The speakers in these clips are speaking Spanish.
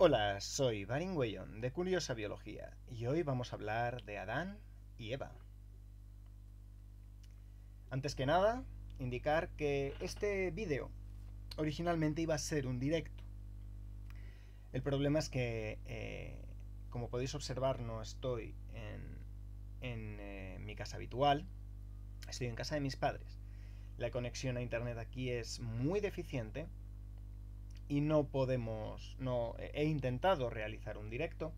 Hola, soy Barin Weyon de Curiosa Biología y hoy vamos a hablar de Adán y Eva. Antes que nada, indicar que este vídeo originalmente iba a ser un directo. El problema es que, eh, como podéis observar, no estoy en, eh, mi casa habitual, estoy en casa de mis padres. La conexión a internet aquí es muy deficiente y no podemos, no, he intentado realizar un directo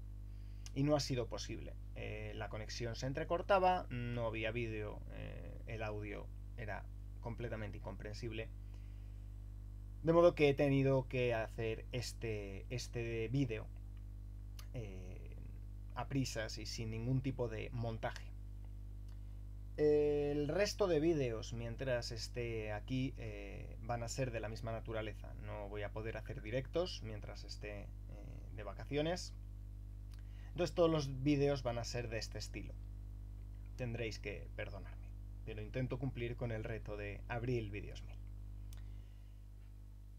y no ha sido posible. Eh, la conexión se entrecortaba, no había vídeo, eh, el audio era completamente incomprensible. De modo que he tenido que hacer este, este vídeo eh, a prisas y sin ningún tipo de montaje. El resto de vídeos, mientras esté aquí, eh, van a ser de la misma naturaleza. No voy a poder hacer directos mientras esté eh, de vacaciones. Entonces todos los vídeos van a ser de este estilo. Tendréis que perdonarme. Pero intento cumplir con el reto de Abril Videos 1000.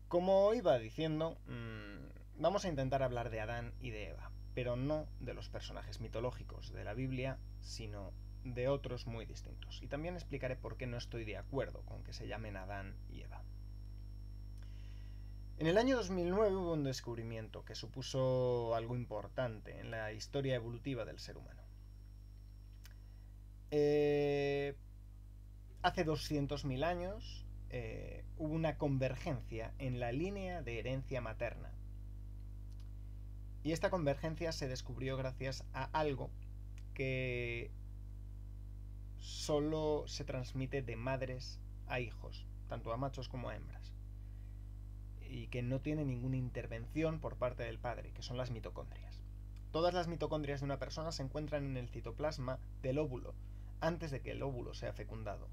Como iba diciendo, mmm, vamos a intentar hablar de Adán y de Eva, pero no de los personajes mitológicos de la Biblia, sino de otros muy distintos. Y también explicaré por qué no estoy de acuerdo con que se llamen Adán y Eva. En el año 2009 hubo un descubrimiento que supuso algo importante en la historia evolutiva del ser humano. Eh, hace 200.000 años eh, hubo una convergencia en la línea de herencia materna. Y esta convergencia se descubrió gracias a algo que solo se transmite de madres a hijos, tanto a machos como a hembras. Y que no tiene ninguna intervención por parte del padre, que son las mitocondrias. Todas las mitocondrias de una persona se encuentran en el citoplasma del óvulo, antes de que el óvulo sea fecundado.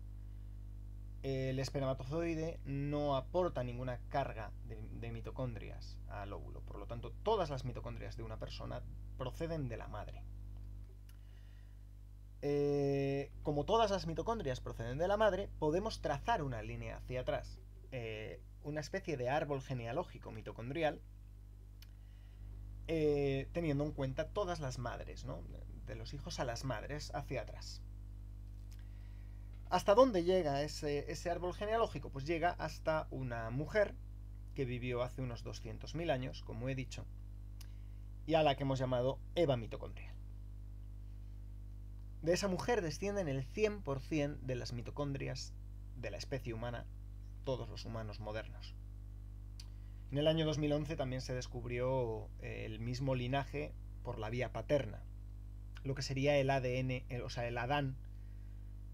El espermatozoide no aporta ninguna carga de, de mitocondrias al óvulo, por lo tanto todas las mitocondrias de una persona proceden de la madre. Como todas las mitocondrias proceden de la madre, podemos trazar una línea hacia atrás, eh, una especie de árbol genealógico mitocondrial, eh, teniendo en cuenta todas las madres, de los hijos a las madres hacia atrás. ¿Hasta dónde llega ese, ese árbol genealógico? Pues llega hasta una mujer que vivió hace unos 200.000 años, como he dicho, y a la que hemos llamado Eva mitocondrial. De esa mujer descienden el 100% de las mitocondrias de la especie humana, todos los humanos modernos. En el año 2011 también se descubrió el mismo linaje por la vía paterna, lo que sería el ADN, o sea, el Adán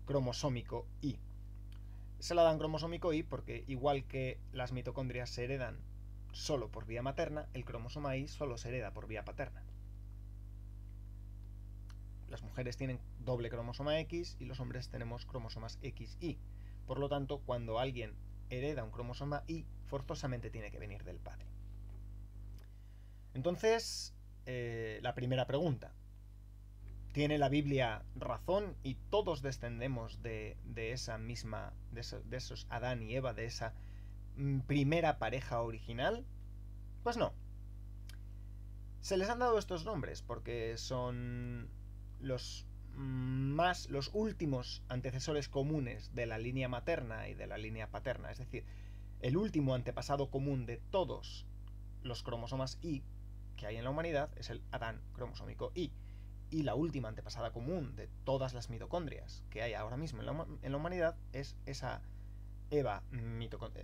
cromosómico Y. Es el Adán cromosómico Y porque igual que las mitocondrias se heredan solo por vía materna, el cromosoma Y solo se hereda por vía paterna las mujeres tienen doble cromosoma X y los hombres tenemos cromosomas XY. Por lo tanto, cuando alguien hereda un cromosoma Y, forzosamente tiene que venir del padre. Entonces, eh, la primera pregunta. ¿Tiene la Biblia razón y todos descendemos de, esa misma, de, de esos Adán y Eva, de esa mm, primera pareja original? Pues no. Se les han dado estos nombres porque son los más los últimos antecesores comunes de la línea materna y de la línea paterna, es decir, el último antepasado común de todos los cromosomas Y que hay en la humanidad es el Adán cromosómico Y. Y la última antepasada común de todas las mitocondrias que hay ahora mismo en la, humanidad es esa Eva,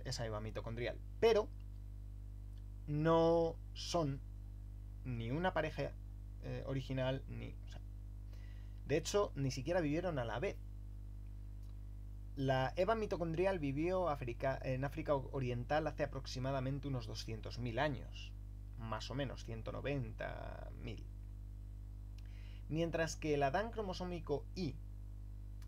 esa Eva mitocondrial. Pero no son ni una pareja eh, original ni... De hecho, ni siquiera vivieron a la vez. La Eva mitocondrial vivió en África Oriental hace aproximadamente unos 200.000 años, más o menos 190.000. Mientras que el Adán cromosómico Y,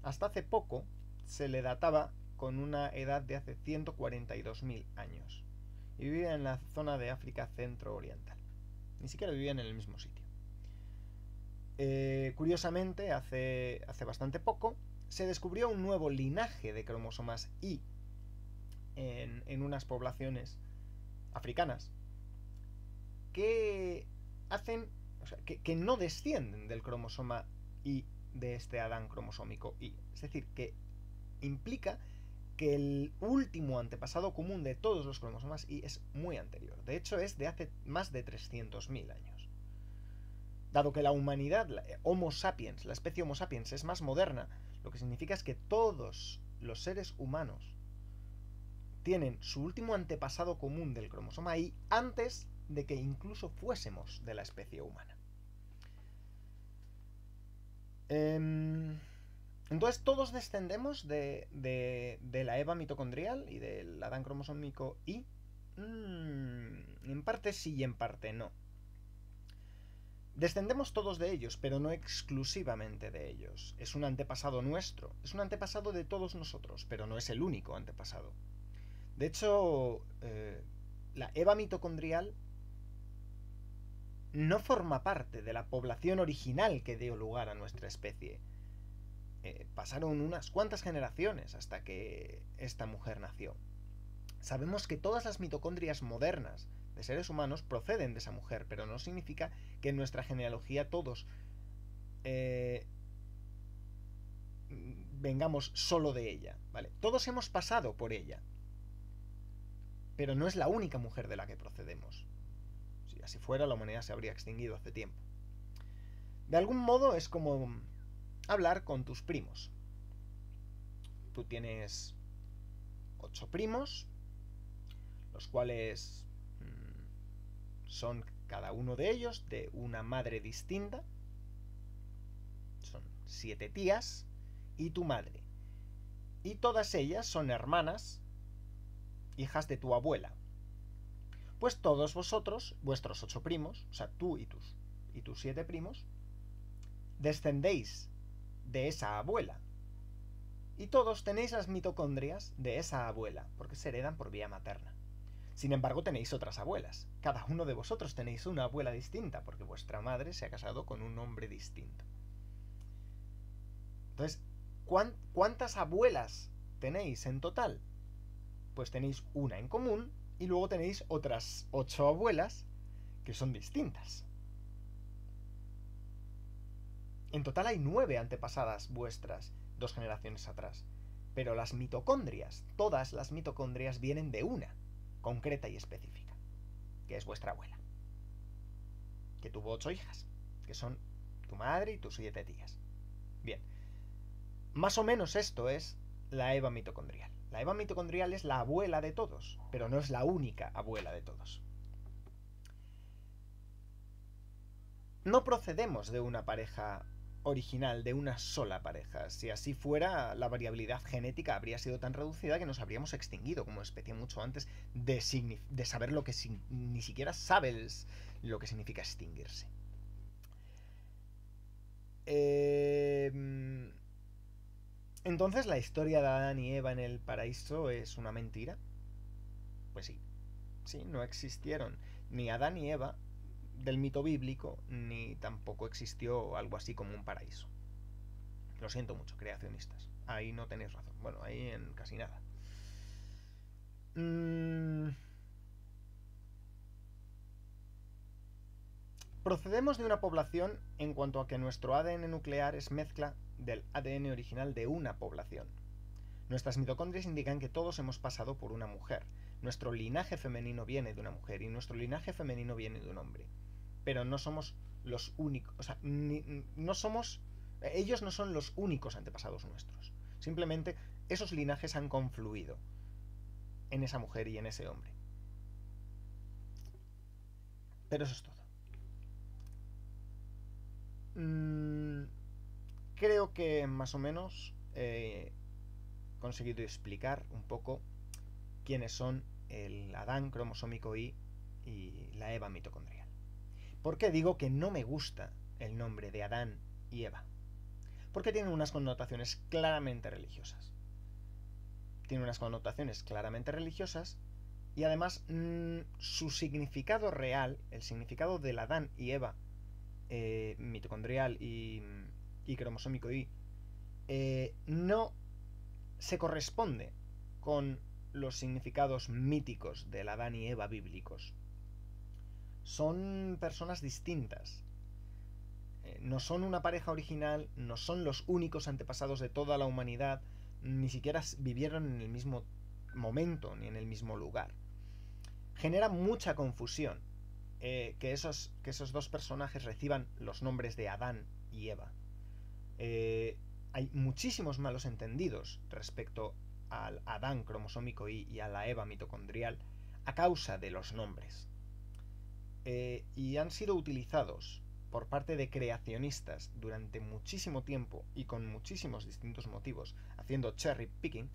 hasta hace poco, se le databa con una edad de hace 142.000 años. Y vivía en la zona de África centro-oriental. Ni siquiera vivían en el mismo sitio. Eh, curiosamente, hace, hace bastante poco, se descubrió un nuevo linaje de cromosomas Y en, unas poblaciones africanas que hacen, o sea, que, que no descienden del cromosoma Y de este Adán cromosómico Y. Es decir, que implica que el último antepasado común de todos los cromosomas Y es muy anterior. De hecho, es de hace más de 300.000 años. Dado que la humanidad, la Homo sapiens, la especie Homo sapiens es más moderna, lo que significa es que todos los seres humanos tienen su último antepasado común del cromosoma Y antes de que incluso fuésemos de la especie humana. Em, entonces todos descendemos de, de, la Eva mitocondrial y del Adán cromosómico Y. Mm, en parte sí y en parte no. Descendemos todos de ellos, pero no exclusivamente de ellos. Es un antepasado nuestro, es un antepasado de todos nosotros, pero no es el único antepasado. De hecho, eh, la Eva mitocondrial no forma parte de la población original que dio lugar a nuestra especie. Eh, pasaron unas cuantas generaciones hasta que esta mujer nació. Sabemos que todas las mitocondrias modernas de seres humanos proceden de esa mujer, pero no significa que en nuestra genealogía todos eh, vengamos solo de ella, ¿vale? Todos hemos pasado por ella, pero no es la única mujer de la que procedemos así fuera, la humanidad se habría extinguido hace tiempo. De algún modo es como hablar con tus primos. Tú tienes ocho primos, los cuales son cada uno de ellos de una madre distinta. Son siete tías y tu madre. Y todas ellas son hermanas, hijas de tu abuela pues todos vosotros, vuestros ocho primos, o sea, tú y tus, y tus siete primos, descendéis de esa abuela. Y todos tenéis las mitocondrias de esa abuela, porque se heredan por vía materna. Sin embargo, tenéis otras abuelas. Cada uno de vosotros tenéis una abuela distinta, porque vuestra madre se ha casado con un hombre distinto. Entonces, ¿cuántas abuelas tenéis en total? Pues tenéis una en común y luego tenéis otras ocho abuelas que son distintas. En total hay nueve antepasadas vuestras, dos generaciones atrás. Pero las mitocondrias, todas las mitocondrias vienen de una, concreta y específica, que es vuestra abuela. Que tuvo ocho hijas, que son tu madre y tus siete tías. Bien, más o menos esto es la Eva mitocondrial. La Eva mitocondrial es la abuela de todos, pero no es la única abuela de todos. No procedemos de una pareja original, de una sola pareja. Si así fuera, la variabilidad genética habría sido tan reducida que nos habríamos extinguido como especie mucho antes de, saber lo que ni siquiera sabes lo que significa extinguirse. Eh, entonces, ¿la historia de Adán y Eva en el paraíso es una mentira? Pues sí. Sí, no existieron ni Adán ni Eva del mito bíblico, ni tampoco existió algo así como un paraíso. Lo siento mucho, creacionistas. Ahí no tenéis razón. Bueno, ahí en casi nada. Mm. Procedemos de una población en cuanto a que nuestro ADN nuclear es mezcla del ADN original de una población. Nuestras mitocondrias indican que todos hemos pasado por una mujer. Nuestro linaje femenino viene de una mujer y nuestro linaje femenino viene de un hombre. Pero no somos los únicos, o sea, no somos, ellos no son los únicos antepasados nuestros. Simplemente esos linajes han confluido en esa mujer y en ese hombre. Pero eso es todo. Mm, creo que más o menos he conseguido explicar un poco quiénes son el Adán cromosómico Y y la Eva mitocondrial. ¿Por qué digo que no me gusta el nombre de Adán y Eva? Porque tienen unas connotaciones claramente religiosas. Tiene unas connotaciones claramente religiosas y además mm, su significado real, el significado del Adán y Eva eh, mitocondrial y, y cromosómico Y, eh, no se corresponde con los significados míticos del Adán y Eva bíblicos. Son personas distintas. Eh, no son una pareja original, no son los únicos antepasados de toda la humanidad, ni siquiera vivieron en el mismo momento ni en el mismo lugar. Genera mucha confusión eh, que, esos, que esos dos personajes reciban los nombres de Adán y Eva. Eh, hay muchísimos malos entendidos respecto al Adán cromosómico Y y a la Eva mitocondrial a causa de los nombres. Eh, y han sido utilizados por parte de creacionistas durante muchísimo tiempo y con muchísimos distintos motivos, haciendo cherry picking,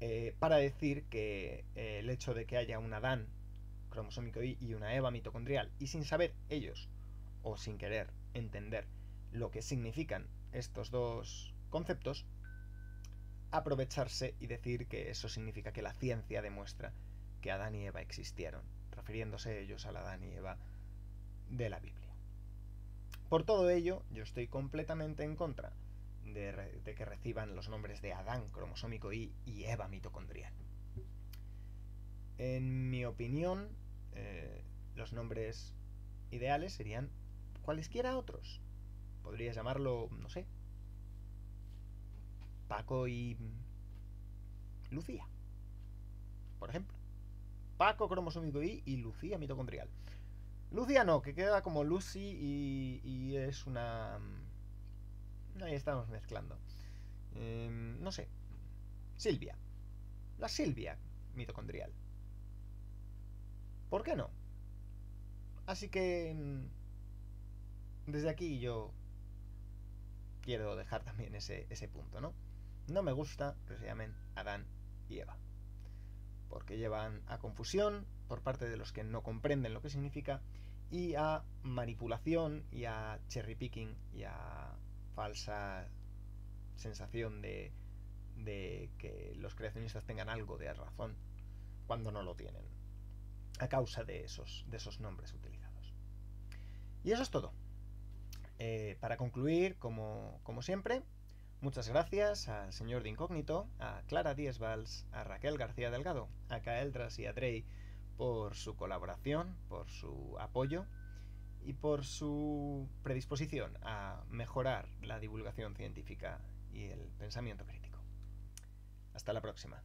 eh, para decir que eh, el hecho de que haya un Adán cromosómico Y y una Eva mitocondrial, y sin saber ellos, o sin querer entender lo que significan estos dos conceptos, aprovecharse y decir que eso significa que la ciencia demuestra que Adán y Eva existieron, refiriéndose ellos a la Adán y Eva de la Biblia. Por todo ello, yo estoy completamente en contra de, que reciban los nombres de Adán cromosómico Y y Eva mitocondrial. En mi opinión, eh, los nombres ideales serían cualesquiera otros. Podrías llamarlo, no sé, Paco y Lucía, por ejemplo. Paco cromosómico Y y Lucía mitocondrial. Lucía no, que queda como Lucy y, es una... Mm, ahí estamos mezclando. Em, no sé. Silvia. La Silvia mitocondrial. ¿Por qué no? Así que... Mm, desde aquí yo quiero dejar también ese, ese punto, ¿no? No me gusta que se llamen Adán y Eva. Porque llevan a confusión por parte de los que no comprenden lo que significa y a manipulación y a cherry picking y a falsa sensación de, que los creacionistas tengan algo de razón cuando no lo tienen a causa de esos, nombres utilizados. Y eso es todo. Eh, para concluir, como siempre, Muchas gracias al señor de Incógnito, a Clara Díez Valls, a Raquel García Delgado, a Kaeldras y a Drey por su colaboración, por su apoyo y por su predisposición a mejorar la divulgación científica y el pensamiento crítico. Hasta la próxima.